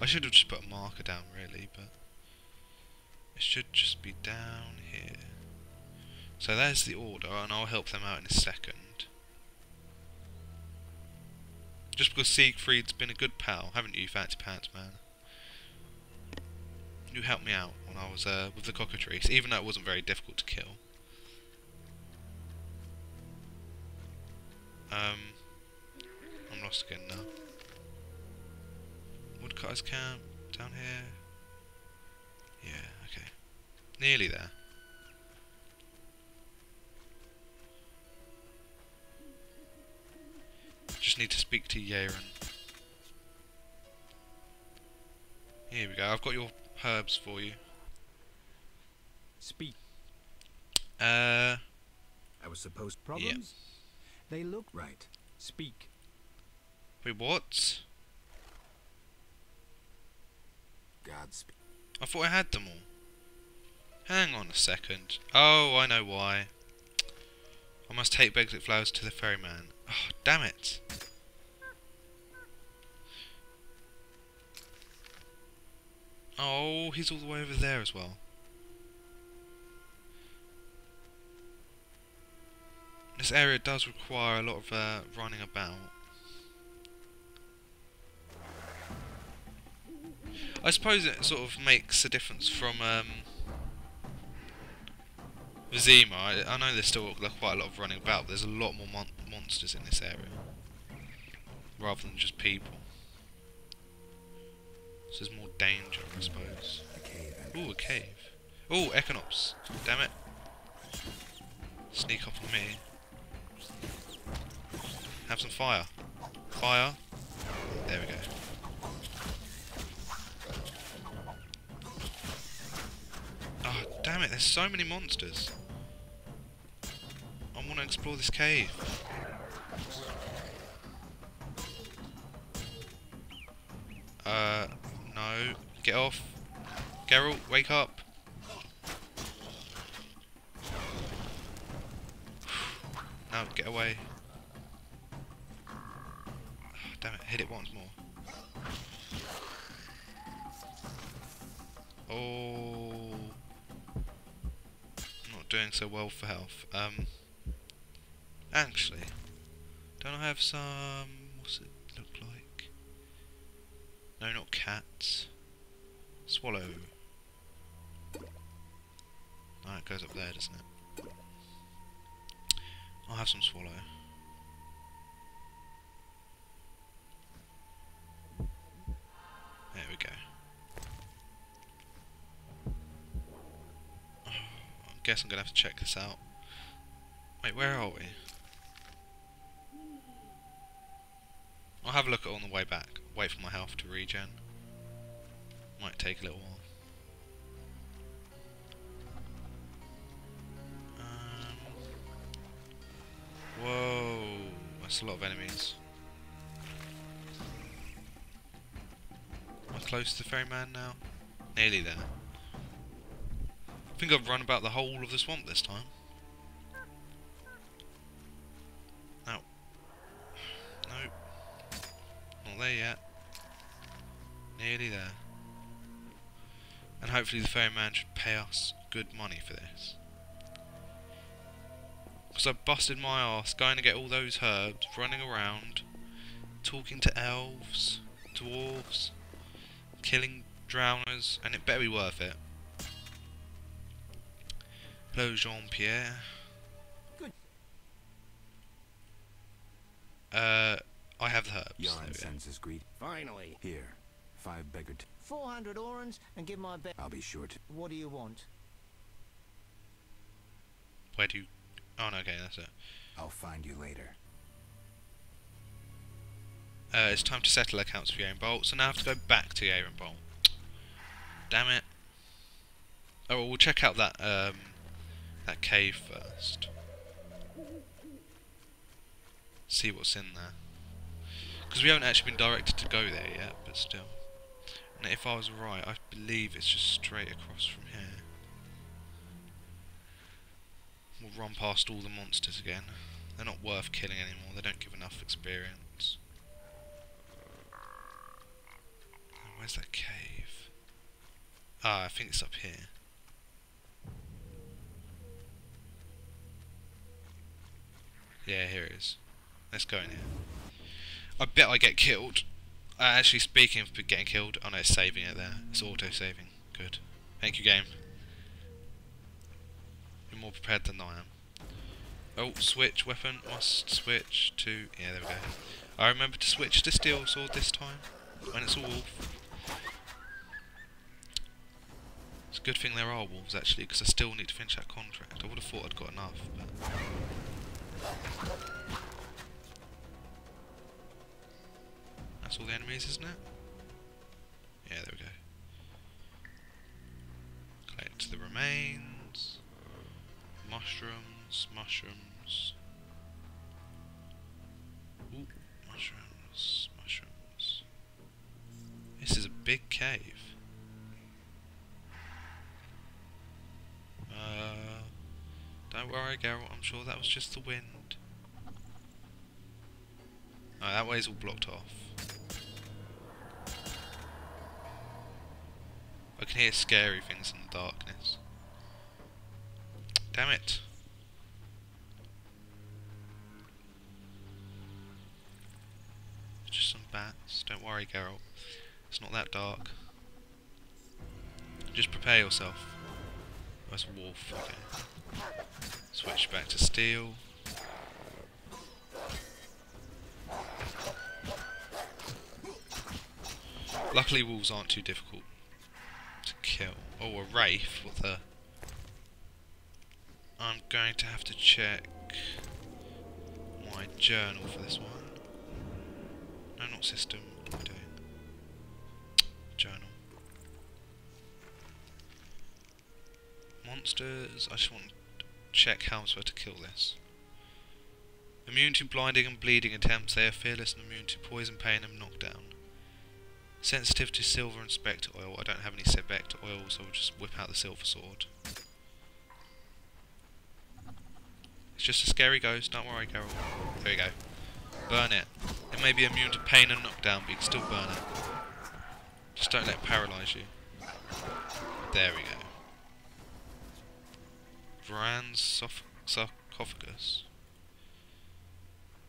I should have just put a marker down really, but it should just be down here. So there's the order, and I'll help them out in a second. Just because Siegfried's been a good pal, haven't you, Fancy Pants Man? You helped me out when I was uh, with the cockatrice, even though it wasn't very difficult to kill. Um, I'm lost again now. Woodcutter's camp, down here. Yeah, okay. Nearly there. Just need to speak to Yaren. Here we go, I've got your herbs for you. Speak. Uh, I was supposed problems? They look right. Speak. wait, what? Godspeed. I thought I had them all. Hang on a second. Oh, I know why. I must take Beglet flowers to the ferryman. Oh, damn it. Oh, he's all the way over there as well. This area does require a lot of uh, running about. I suppose it sort of makes a difference from um, Vizima. I, I know there's still quite a lot of running about, but there's a lot more mon monsters in this area. Rather than just people. So there's more danger, I suppose. Ooh, a cave. Ooh, Echinops. Damn it. Sneak up on me. Have some fire. Fire. There we go. Oh, damn it, there's so many monsters. I want to explore this cave. Uh, no. Get off. Geralt, wake up. Now, get away. Damn it, hit it once more. Oh, doing so well for health. Um, actually, don't I have some? What's it look like? No, not cats. Swallow. Ah, it goes up there, doesn't it? I'll have some swallow. Guess I'm gonna have to check this out. Wait, where are we? I'll have a look at on the way back. Wait for my health to regen. Might take a little while. Um, whoa, that's a lot of enemies. I'm close to the ferryman now? Nearly there. I think I've run about the whole of the swamp this time. Ow. Nope. Not there yet. Nearly there. And hopefully the ferryman should pay us good money for this. Because I busted my ass going to get all those herbs, running around, talking to elves, dwarves, killing drowners, and it better be worth it. Hello, Jean-Pierre. Good. Uh, I have the herbs. There Yarn we sends his greet. Finally. Here, five beggar. 400 orens and give my bet. I'll be sure to. What do you want? Where do you... Oh, no, okay, that's it. I'll find you later. Uh, it's time to settle accounts with Aaron Bolt, so now I have to go back to Aaron Bolt. Damn it. Oh, well, we'll check out that, um, that cave first. See what's in there. Because we haven't actually been directed to go there yet, but still. And if I was right, I believe it's just straight across from here. We'll run past all the monsters again. They're not worth killing anymore, they don't give enough experience. where's that cave? Ah, I think it's up here. Yeah, here it is. Let's go in here. I bet I get killed. Uh, actually, speaking of getting killed, oh no, it's saving it there. It's auto-saving. Good. Thank you, game. You're more prepared than I am. Oh, switch weapon. Must switch to... Yeah, there we go. I remember to switch to steel sword this time. When it's a wolf. It's a good thing there are wolves, actually, because I still need to finish that contract. I would have thought I'd got enough, but... That's all the enemies, isn't it? Yeah, there we go. Collect the remains. Mushrooms, mushrooms. Ooh, mushrooms, mushrooms. This is a big cave. Uh, don't worry, Geralt. I'm sure that was just the wind. Oh, that way's all blocked off. I can hear scary things in the darkness. Damn it. Just some bats. Don't worry, Geralt. It's not that dark. Just prepare yourself. Where's wolf? Okay. Switch back to steel. Luckily wolves aren't too difficult to kill. Oh, a wraith, what the... I'm going to have to check my journal for this one. No, not system. Monsters. I just want to check how I'm supposed to kill this. Immune to blinding and bleeding attempts. They are fearless and immune to poison, pain, and knockdown. Sensitive to silver and spectre oil. I don't have any spectre oil, so I'll just whip out the silver sword. It's just a scary ghost, don't worry, Carol. There you go. Burn it. It may be immune to pain and knockdown, but you can still burn it. Just don't let it paralyse you. There we go. Varan's sarcophagus.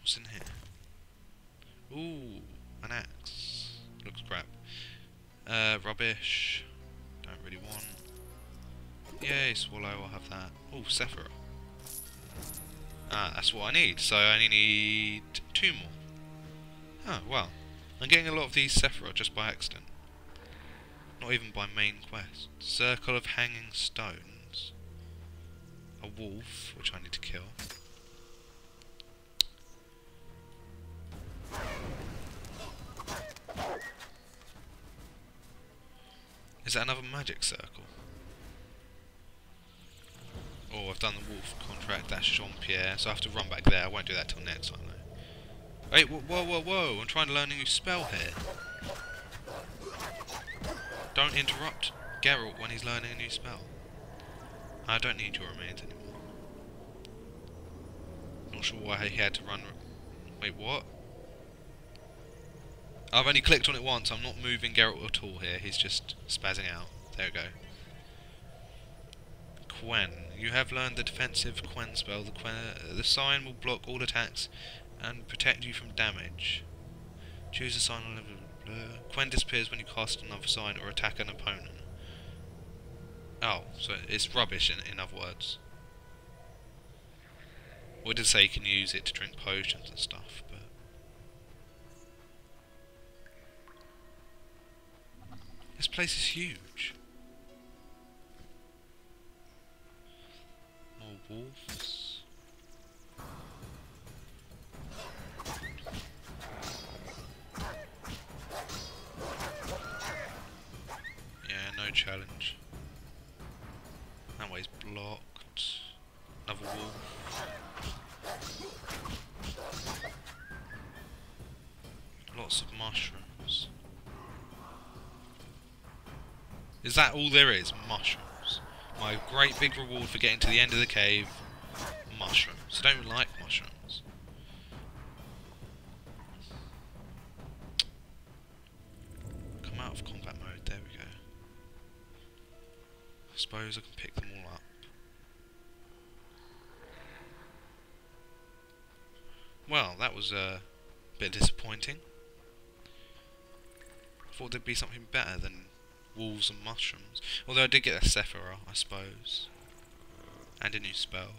What's in here? Ooh, an axe. Looks crap. Uh, rubbish. Don't really want. Yay, swallow, I'll have that. Oh, Sephiroth. Ah, that's what I need. So I only need two more. Oh, well. I'm getting a lot of these Sephiroth just by accident. Not even by main quest. Circle of Hanging Stones. A wolf, which I need to kill. Is that another magic circle? Oh, I've done the wolf contract, that's Jean-Pierre, so I have to run back there. I won't do that till next time though. Wait, whoa, whoa, whoa, I'm trying to learn a new spell here. Don't interrupt Geralt when he's learning a new spell. I don't need your remains anymore. Not sure why he had to run... Wait, what? I've only clicked on it once, I'm not moving Geralt at all here, he's just spazzing out. There we go. Quen. You have learned the defensive Quen spell. The, Quen, uh, the sign will block all attacks and protect you from damage. Choose a sign on level. Blah. Quen disappears when you cast another sign or attack an opponent. Oh, so it's rubbish in, in other words. We did say you can use it to drink potions and stuff, but... This place is huge. More wolves. Lots of mushrooms. Is that all there is? Mushrooms. My great big reward for getting to the end of the cave. Mushrooms. I don't like Well, that was uh, a bit disappointing. I Thought there'd be something better than wolves and mushrooms. Although I did get a Sephirah, I suppose. And a new spell.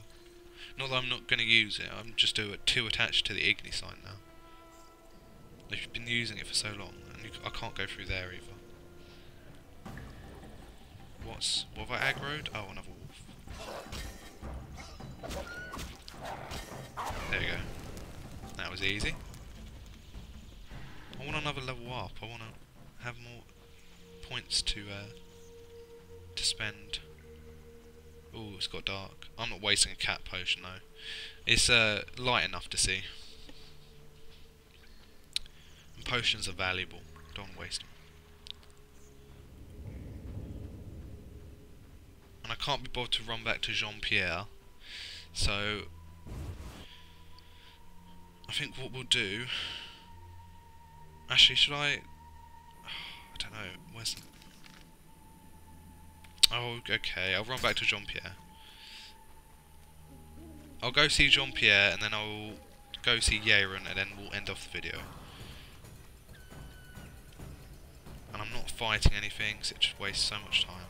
Not that I'm not going to use it, I'm just too attached to the Igni sign now. I've been using it for so long, and I can't go through there either. What's... what have I aggroed? Oh, another wolf. There you go. Was easy. I want another level up. I want to have more points to uh, to spend. Oh, it's got dark. I'm not wasting a cat potion though. It's uh, light enough to see. And potions are valuable. Don't waste them. And I can't be bothered to run back to Jean Pierre, so I think what we'll do. Actually, should I? I don't know. Where's? Oh, okay. I'll run back to Jean Pierre. I'll go see Jean Pierre, and then I'll go see Yaren, and then we'll end off the video. And I'm not fighting anything, so it just wastes so much time.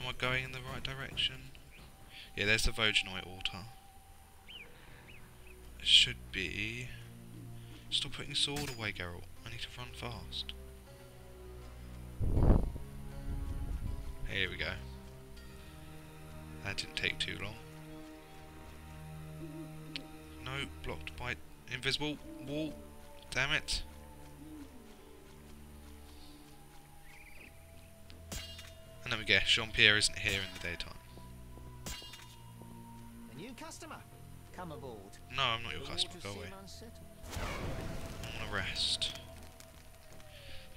Am I going in the right direction? Yeah, there's the Vogenoid altar. Should be... Stop putting sword away, Geralt. I need to run fast. Here we go. That didn't take too long. No, blocked by invisible wall. Damn it. And then we go, Jean-Pierre isn't here in the daytime. A new customer. Come aboard. No, I'm not your customer, go away. I want to rest.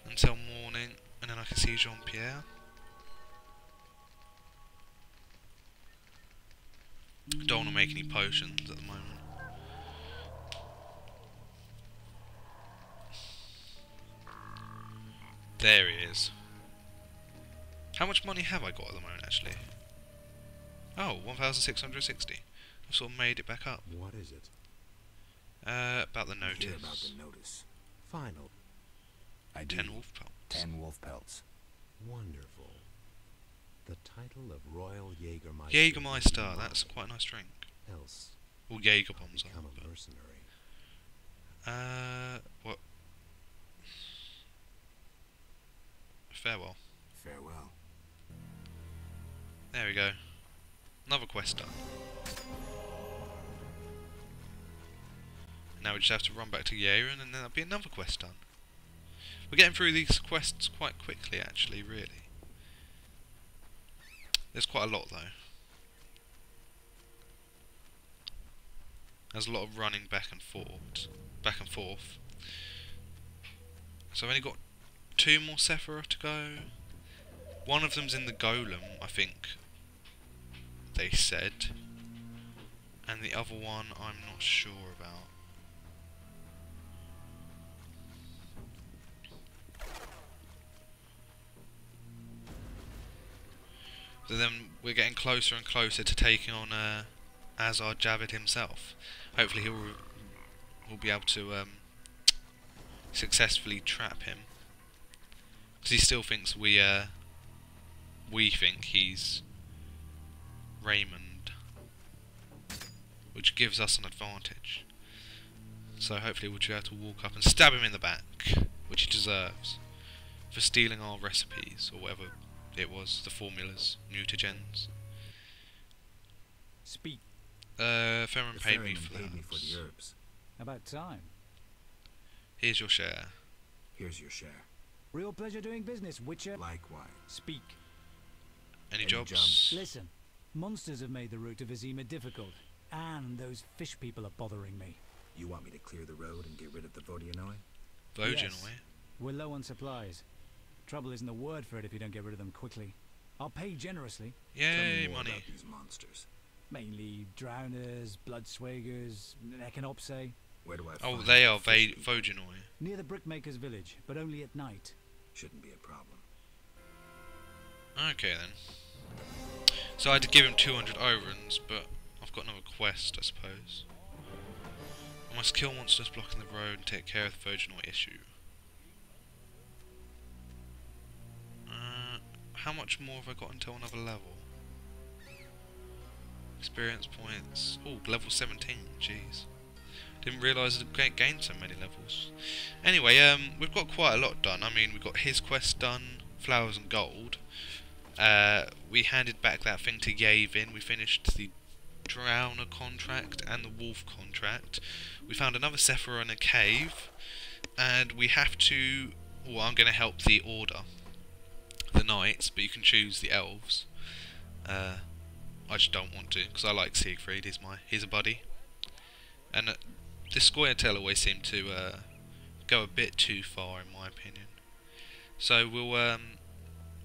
Until morning, and then I can see Jean-Pierre. Don't want to make any potions at the moment. There he is. How much money have I got at the moment, actually? Oh, 1,660. I've sort of made it back up. What is it? Uh, about the Hear about notice. the notice. Final. ID. Ten wolf pelts. Ten wolf pelts. Wonderful. The title of Royal Jägermeister. Jägermeister, that's quite a nice drink. Else, Or Jaeger bombs on. a mercenary. uh, what? Farewell. Farewell. There we go. Another quest done. Now we just have to run back to Yaren and then there'll be another quest done. We're getting through these quests quite quickly actually, really. There's quite a lot though. There's a lot of running back and forth. Back and forth. So I've only got two more Sephirah to go. One of them's in the Golem, I think they said. And the other one I'm not sure about. Then we're getting closer and closer to taking on uh, Azar Javed himself. Hopefully he'll we'll be able to um, successfully trap him. Because he still thinks we uh, we think he's Raymond, which gives us an advantage. So hopefully we'll be able to walk up and stab him in the back, which he deserves, for stealing our recipes, or whatever it was, the formulas, mutagens. Speak. Uh, Ferrin The paid me for paid that. me for the herbs. About time. Here's your share. Here's your share. Real pleasure doing business, Witcher. Likewise. Speak. Any, Any jobs? jobs? Listen, monsters have made the route to Vizima difficult, and those fish people are bothering me. You want me to clear the road and get rid of the Vodyanoi? Voginoi. Yes. We're low on supplies. Trouble isn't the word for it if you don't get rid of them quickly. I'll pay generously. Tell me Yay, more money. about these monsters. Mainly drowners, bloedzuigers, echinopse. Eh? Where do I Oh, they are fish Va- people? Near the brickmaker's village, but only at night. Shouldn't be a problem. Okay then. So I had to give him 200 overruns, but I've got another quest, I suppose. I must kill monsters blocking the road and take care of the Vojanoi issue. How much more have I got until another level? Experience points. Oh, level 17. Jeez. Didn't realise I'd gained so many levels. Anyway, um, we've got quite a lot done. I mean, we've got his quest done, flowers and gold. Uh, we handed back that thing to Yavin. We finished the Drowner contract and the Wolf contract. We found another Sephirah in a cave, and we have to. Well, I'm going to help the Order, the Knights, but you can choose the Elves. Uh, I just don't want to because I like Siegfried. He's my he's a buddy, and uh, the Tail always seem to uh, go a bit too far in my opinion. So we'll um,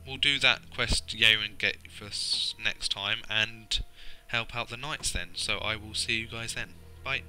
we'll do that quest Yaren get for next time and help out the knights then. So I will see you guys then. Bye.